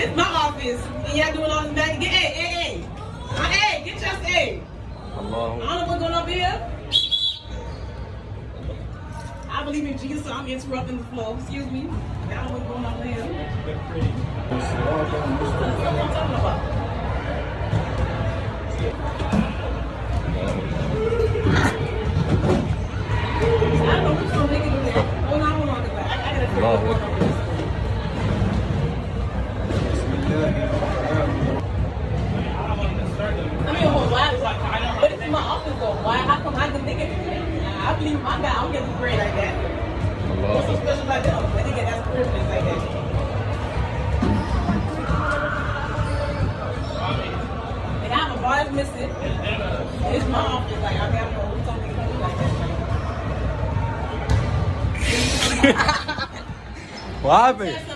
this my office. And y'all doing all this back. Get, hey, hey, hey. Uh, hey, get your hey. I don't know what's going on up here. I believe in Jesus, so I'm interrupting the flow. Excuse me. I don't know what's going on here. That's what I'm talking about. I don't know which one they can do that. Hold on, hold on. I, I gotta figure out Akbar. I Why? How come I didn't think it? I believe my guy. I don't get a grade like that. What's so special about them? I think that's privilege like that. Like I have a bar missing. It's my office. Like I mean, I don't know who's something like that. What happened?